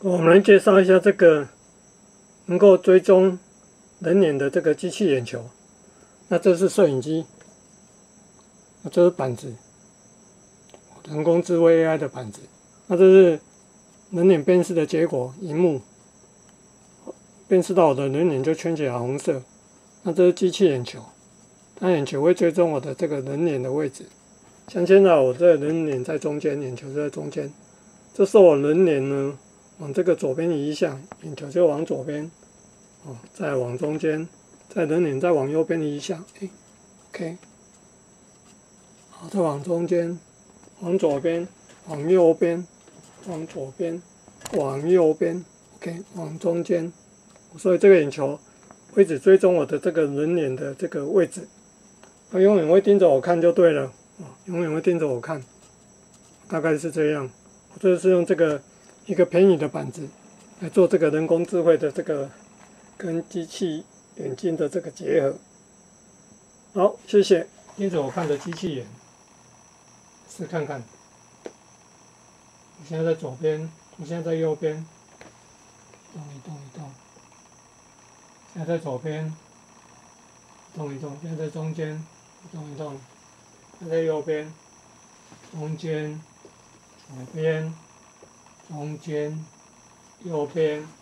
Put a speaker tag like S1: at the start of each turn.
S1: 我们来介绍一下这个能够追踪人脸的这个机器眼球。那这是摄影机，这是板子，人工智慧 AI 的板子。那这是人脸辨识的结果，荧幕辨识到我的人脸就圈起来红色。那这是机器眼球，它眼球会追踪我的这个人脸的位置。像现在我这人脸在中间，眼球在中间。这是我人脸呢？往这个左边移一下，眼球就往左边，哦，再往中间，再人脸再往右边移一下，哎，OK，好，再往中间，往左边，往右边，往左边，往右边，OK，往中间，所以这个眼球会只追踪我的这个人脸的这个位置，它永远会盯着我看就对了，啊，永远会盯着我看，大概是这样，我这是用这个。一个便宜的板子来做这个人工智慧的这个跟机器眼睛的这个结合。好，谢谢。接着我看的机器眼，试看看。我现在在左边，我现在在右边，动一动一动。现在在左边，动一动。现在在中间，动一动。现在右边，中间，左边。中间，右边。